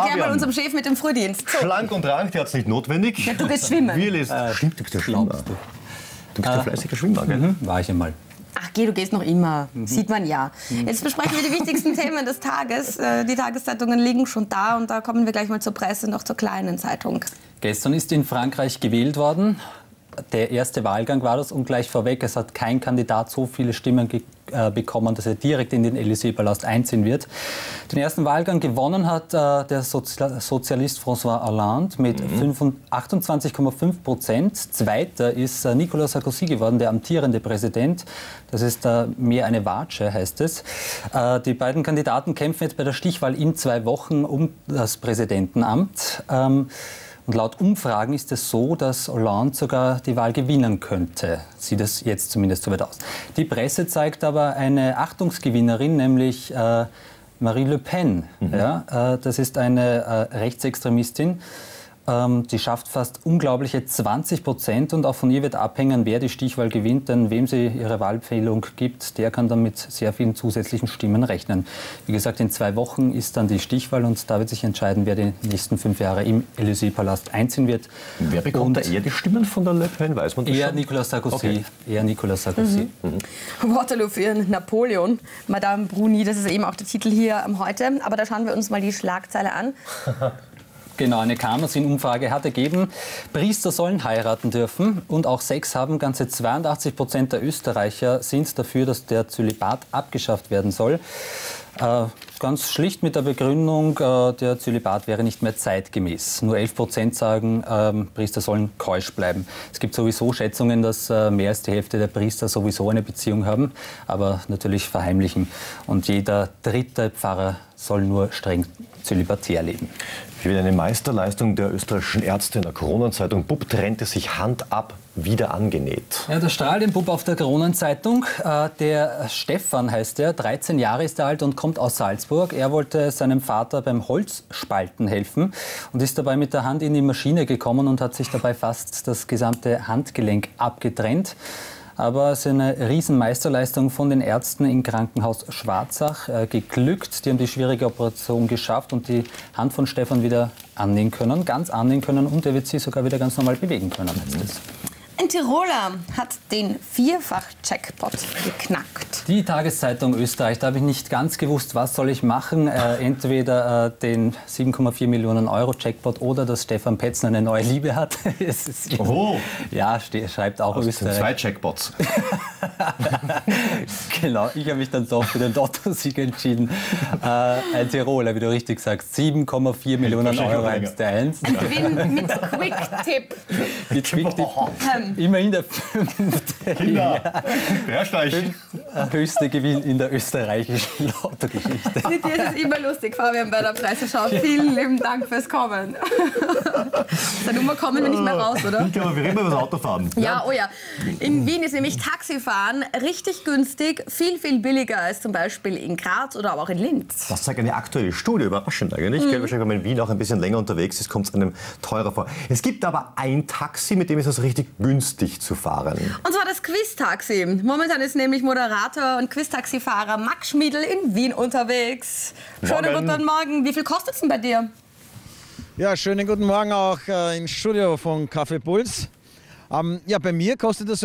erklären wir Fabian. unserem Chef mit dem Frühdienst. So. Schlank und rank, der hat es nicht notwendig. Ja, du gehst schwimmen. Wir lesen. Stimmt, du bist ja Schwimmer. du. Du bist ein fleißiger Schwimmer, gell? Mhm, war ich einmal. Ach, geh, du gehst noch immer. Sieht man ja. Jetzt besprechen wir die wichtigsten Themen des Tages. Äh, Die Tageszeitungen liegen schon da und da kommen wir gleich mal zur Presse und auch zur kleinen Zeitung. Gestern ist in Frankreich gewählt worden. Der erste Wahlgang war das und gleich vorweg, es hat kein Kandidat so viele Stimmen ge- äh, bekommen, dass er direkt in den Élysée-Palast einziehen wird. Den ersten Wahlgang gewonnen hat äh, der Sozi Sozialist François Hollande mit 25 28,5 Prozent. Zweiter ist äh, Nicolas Sarkozy geworden, der amtierende Präsident. Das ist äh, mehr eine Watsche, heißt es. Äh, die beiden Kandidaten kämpfen jetzt bei der Stichwahl in zwei Wochen um das Präsidentenamt. Ähm, und laut Umfragen ist es so, dass Hollande sogar die Wahl gewinnen könnte. Sieht es jetzt zumindest so weit aus. Die Presse zeigt aber eine Achtungsgewinnerin, nämlich äh, Marie Le Pen. Ja, äh, das ist eine äh, Rechtsextremistin. Ähm, die schafft fast unglaubliche 20 Prozent und auch von ihr wird abhängen, wer die Stichwahl gewinnt. Denn wem sie ihre Wahlempfehlung gibt, der kann dann mit sehr vielen zusätzlichen Stimmen rechnen. Wie gesagt, in zwei Wochen ist dann die Stichwahl und da wird sich entscheiden, wer die nächsten fünf Jahre im Élysée-Palast einziehen wird. Wer bekommt da eher die Stimmen von der Le Pen? Weiß man das Eher schon? Nicolas Sarkozy. Okay. Eher Nicolas Sarkozy. Waterloo für ihren Napoleon, Madame Bruni, das ist eben auch der Titel hier heute. Aber da schauen wir uns mal die Schlagzeile an. Genau, eine Kamersin-Umfrage hat ergeben, Priester sollen heiraten dürfen und auch Sex haben. Ganze 82 Prozent der Österreicher sind dafür, dass der Zölibat abgeschafft werden soll. Äh, ganz schlicht mit der Begründung, äh, der Zölibat wäre nicht mehr zeitgemäß. Nur 11 Prozent sagen, ähm, Priester sollen keusch bleiben. Es gibt sowieso Schätzungen, dass äh, mehr als die Hälfte der Priester sowieso eine Beziehung haben, aber natürlich verheimlichen. Und jeder dritte Pfarrer soll nur streng zölibatär leben. Wie eine Meisterleistung der österreichischen Ärzte in der Corona-Zeitung. Bub trennte sich Hand ab, wieder angenäht. Ja, der strahlt den Bub auf der Kronenzeitung. Äh, der Stefan heißt er, 13 Jahre ist er alt und kommt aus Salzburg. Er wollte seinem Vater beim Holzspalten helfen und ist dabei mit der Hand in die Maschine gekommen und hat sich dabei fast das gesamte Handgelenk abgetrennt. Aber es ist eine Riesenmeisterleistung von den Ärzten im Krankenhaus Schwarzach äh, geglückt. Die haben die schwierige Operation geschafft und die Hand von Stefan wieder annähen können, ganz annähen können und er wird sie sogar wieder ganz normal bewegen können. Ein Tiroler hat den Vierfach-Jackpot geknackt. Die Tageszeitung Österreich, da habe ich nicht ganz gewusst, was soll ich machen. Äh, entweder äh, den 7,4 Millionen Euro Jackpot oder dass Stefan Petzner eine neue Liebe hat. es ist, Oh. Ja, schreibt auch Das sind Österreich. zwei Jackpots. genau, ich habe mich dann doch für den Lotto-Sieg entschieden. Äh, ein Tiroler, wie du richtig sagst, 7,4 Millionen Euro auch länger. eins der eins. Ein Gewinn mit Quick-Tipp. Mit Quick-Tip. Immerhin der fünfte Kinder, Bärsteich. äh, höchste Gewinn in der österreichischen Lotto-Geschichte. Mit dir ist es immer lustig, Fabian, bei der Presseschau. Vielen lieben Dank fürs Kommen. Der Nummer kommen wir nicht mehr raus, oder? Ich glaube, wir reden über das Autofahren. Ja, oh ja. In Wien ist nämlich Taxifahren richtig günstig, viel, viel billiger als zum Beispiel in Graz oder aber auch in Linz. Das zeigt eine aktuelle Studie, überraschend eigentlich. Gell? Wahrscheinlich, wenn man in Wien auch ein bisschen länger unterwegs ist, kommt es einem teurer vor. Es gibt aber ein Taxi, mit dem ist es richtig günstig zu fahren. Und zwar das Quiz-Taxi. Momentan ist nämlich Moderator und Quiz-Taxifahrer Max Schmiedl in Wien unterwegs. Schönen Morgen. guten Morgen. Wie viel kostet es denn bei dir? Ja, schönen guten Morgen auch äh, im Studio von Kaffee Puls. Ähm, ja, bei mir kostet das